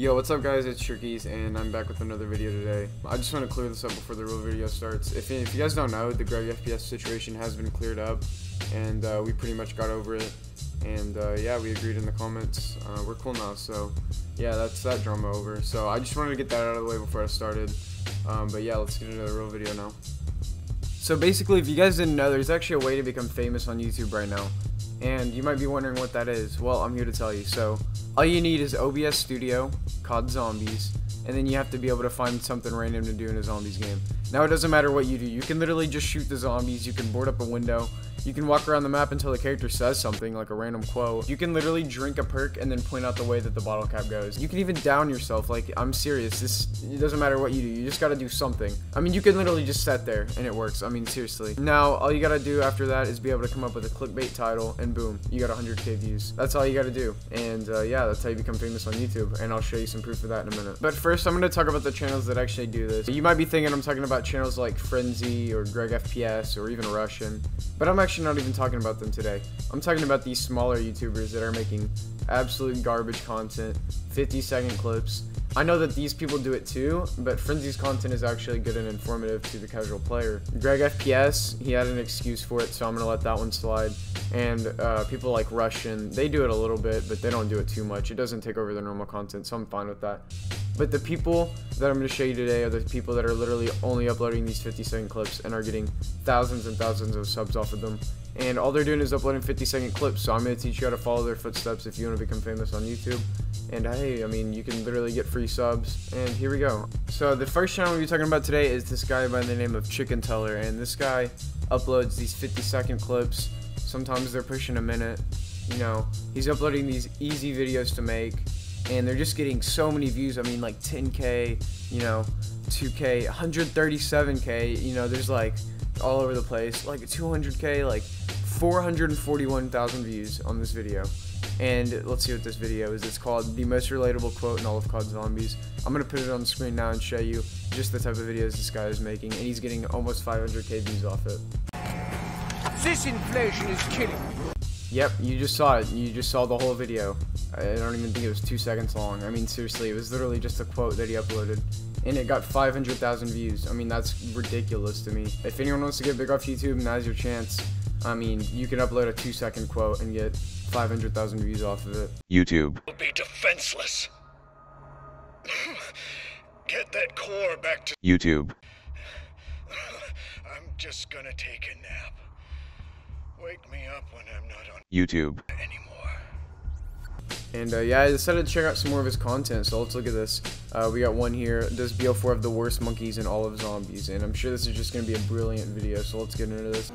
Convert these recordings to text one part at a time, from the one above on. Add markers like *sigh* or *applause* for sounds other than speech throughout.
Yo, what's up guys, it's Trikkiez, and I'm back with another video today. I just want to clear this up before the real video starts. If, if you guys don't know, the Greg FPS situation has been cleared up, and uh, we pretty much got over it. And uh, yeah, we agreed in the comments. Uh, we're cool now, so yeah, that's that drama over. So I just wanted to get that out of the way before I started. Um, but yeah, let's get into the real video now. So basically, if you guys didn't know, there's actually a way to become famous on YouTube right now. And you might be wondering what that is. Well, I'm here to tell you. So, all you need is OBS Studio, COD Zombies, and then you have to be able to find something random to do in a zombies game. Now, it doesn't matter what you do. You can literally just shoot the zombies, you can board up a window, you can walk around the map until the character says something, like a random quote. You can literally drink a perk and then point out the way that the bottle cap goes. You can even down yourself, like, I'm serious, this, it doesn't matter what you do, you just gotta do something. I mean, you can literally just sit there, and it works, I mean, seriously. Now, all you gotta do after that is be able to come up with a clickbait title, and boom, you got 100k views. That's all you gotta do, and uh, yeah, that's how you become famous on YouTube, and I'll show you some proof of that in a minute. But first, I'm gonna talk about the channels that actually do this. You might be thinking I'm talking about channels like Frenzy, or Greg FPS, or even Russian, but I'm actually not even talking about about them today. I'm talking about these smaller YouTubers that are making absolute garbage content, 50 second clips. I know that these people do it too, but Frenzy's content is actually good and informative to the casual player. Greg FPS, he had an excuse for it, so I'm gonna let that one slide. And uh, people like Russian, they do it a little bit, but they don't do it too much. It doesn't take over their normal content, so I'm fine with that. But the people that I'm going to show you today are the people that are literally only uploading these 50 second clips and are getting thousands and thousands of subs off of them. And all they're doing is uploading 50 second clips. So I'm going to teach you how to follow their footsteps if you want to become famous on YouTube. And uh, hey, I mean, you can literally get free subs. And here we go. So the first channel we're talking about today is this guy by the name of Chicken Teller. And this guy uploads these 50 second clips. Sometimes they're pushing a minute. You know, he's uploading these easy videos to make and they're just getting so many views. I mean, like 10k, you know, 2k, 137k. You know, there's like all over the place, like 200k, like 441,000 views on this video. And let's see what this video is. It's called the most relatable quote in all of COD Zombies. I'm gonna put it on the screen now and show you just the type of videos this guy is making, and he's getting almost 500k views off it. This inflation is killing me. Yep, you just saw it. You just saw the whole video. I don't even think it was two seconds long. I mean, seriously, it was literally just a quote that he uploaded. And it got 500,000 views. I mean, that's ridiculous to me. If anyone wants to get big off YouTube, now's your chance. I mean, you can upload a two second quote and get 500,000 views off of it. YouTube. Will be defenseless. *clears throat* Get that core back to. YouTube. I'm just gonna take a nap. Wake me up when I'm not on YouTube. anymore. And uh, yeah, I decided to check out some more of his content, so let's look at this. Uh, we got one here, does BO4 have the worst monkeys in all of zombies, and I'm sure this is just going to be a brilliant video, so let's get into this.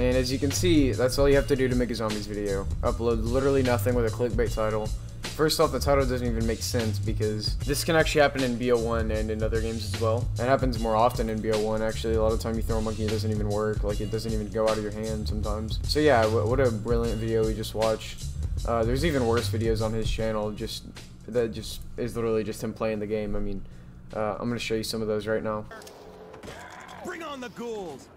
And as you can see, that's all you have to do to make a zombies video. Upload literally nothing with a clickbait title, First off, the title doesn't even make sense because this can actually happen in BO1 and in other games as well. It happens more often in BO1 actually. A lot of time you throw a monkey, it doesn't even work. Like it doesn't even go out of your hand sometimes. So yeah, what a brilliant video we just watched. Uh, there's even worse videos on his channel just that just is literally just him playing the game. I mean, uh, I'm gonna show you some of those right now. Bring on the ghouls!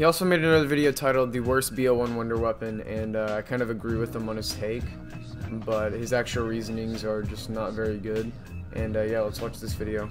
He also made another video titled The Worst BO1 Wonder Weapon, and uh, I kind of agree with him on his take, but his actual reasonings are just not very good. And uh, yeah, let's watch this video.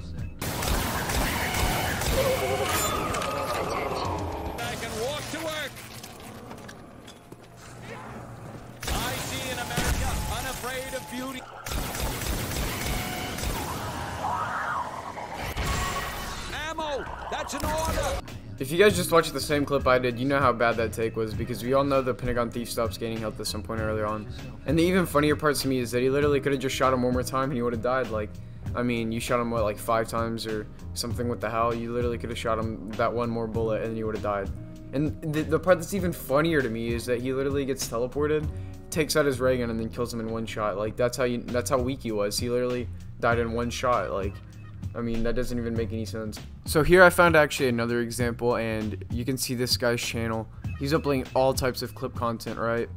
If you guys just watched the same clip I did, you know how bad that take was because we all know the Pentagon Thief stops gaining health at some point earlier on. And the even funnier part to me is that he literally could have just shot him one more time and he would have died. Like, I mean, you shot him, what, like five times or something with the hell? You literally could have shot him that one more bullet and you would have died. And the, the part that's even funnier to me is that he literally gets teleported, takes out his ray gun, and then kills him in one shot. Like, that's how you, that's how weak he was. He literally died in one shot. Like, I mean, that doesn't even make any sense. So here I found actually another example, and you can see this guy's channel. He's uploading all types of clip content, right?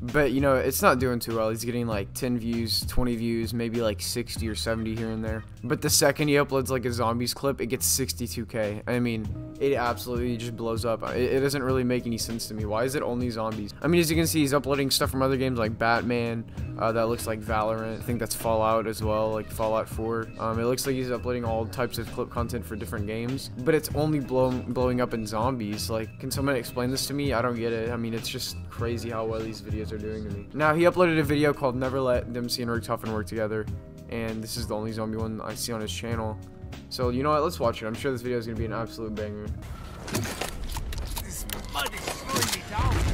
But, you know, it's not doing too well. He's getting like 10 views, 20 views, maybe like 60 or 70 here and there. But the second he uploads like a zombies clip, it gets 62k. I mean, it absolutely just blows up. It, doesn't really make any sense to me. Why is it only zombies? I mean, as you can see, he's uploading stuff from other games like Batman. Uh, that looks like Valorant. I think that's Fallout as well, like Fallout 4. Um, it looks like he's uploading all types of clip content for different games. But it's only blow blowing up in zombies. Like, can someone explain this to me? I don't get it. I mean, it's just crazy how well these videos are doing to me. Now, he uploaded a video called Never Let Dempsey and Richtofen Work Together. And this is the only zombie one I see on his channel. So, you know what? Let's watch it. I'm sure this video is going to be an absolute banger. This mud is down.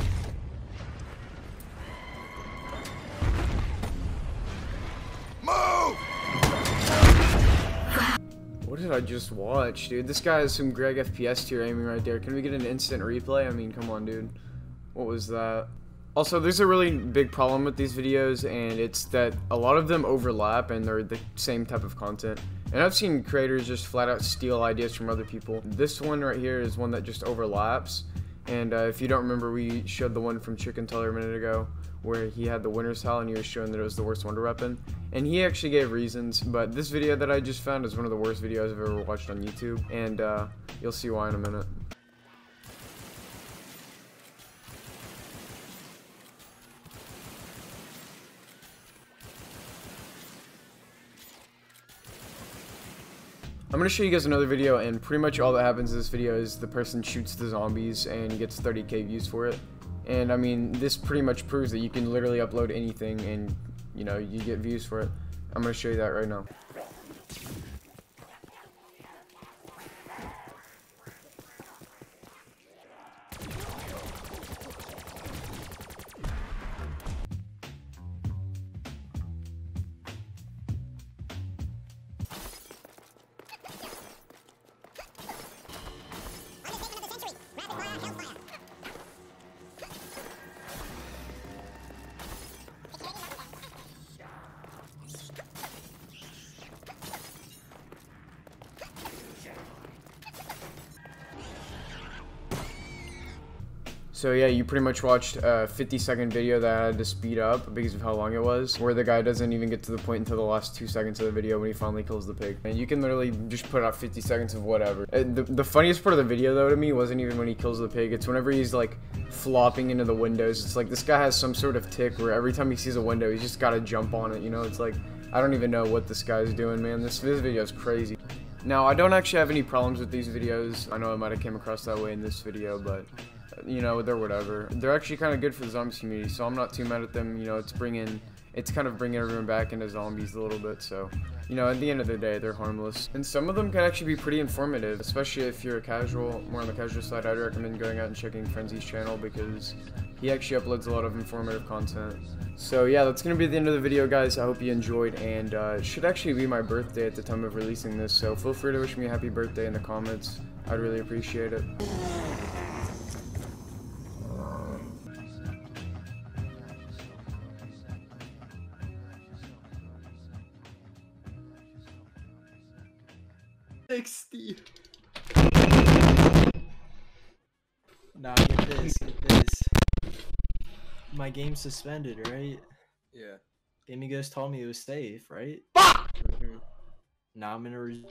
I just watched, dude? This guy has some Greg FPS tier aiming right there. Can we get an instant replay? I mean, come on, dude. What was that? Also, there's a really big problem with these videos, and it's that a lot of them overlap and they're the same type of content. And I've seen creators just flat out steal ideas from other people. This one right here is one that just overlaps. And uh, if you don't remember, we showed the one from Chicken Teller a minute ago where he had the Winter's Howl and he was showing that it was the worst wonder weapon. And he actually gave reasons, but this video that I just found is one of the worst videos I've ever watched on YouTube. And uh, you'll see why in a minute. I'm going to show you guys another video, and pretty much all that happens in this video is the person shoots the zombies and gets 30k views for it. And I mean, this pretty much proves that you can literally upload anything and, you know, you get views for it. I'm going to show you that right now. So yeah, you pretty much watched a 50 second video that I had to speed up because of how long it was, where the guy doesn't even get to the point until the last two seconds of the video when he finally kills the pig. And you can literally just put out 50 seconds of whatever. The, the funniest part of the video though to me wasn't even when he kills the pig, it's whenever he's like flopping into the windows. It's like this guy has some sort of tick where every time he sees a window, he's just gotta jump on it, you know? It's like, I don't even know what this guy's doing, man. This, this video is crazy. Now, I don't actually have any problems with these videos. I know I might have came across that way in this video, but you know, they're whatever. They're actually kind of good for the zombies community, so I'm not too mad at them. You know, it's bringing, it's kind of bringing everyone back into zombies a little bit. So, you know, at the end of the day, they're harmless. And some of them can actually be pretty informative, especially if you're a casual, more on the casual side. I'd recommend going out and checking Frenzy's channel because he actually uploads a lot of informative content. So yeah, that's to be the end of the video, guys. I hope you enjoyed, and uh, it should actually be my birthday at the time of releasing this, so feel free to wish me a happy birthday in the comments. I'd really appreciate it. Sixty. Nah, get this, get this. My game's suspended, right? Yeah. Gaming Ghost told me it was safe, right? Fuck! Mm-hmm. Now I'm gonna. Re-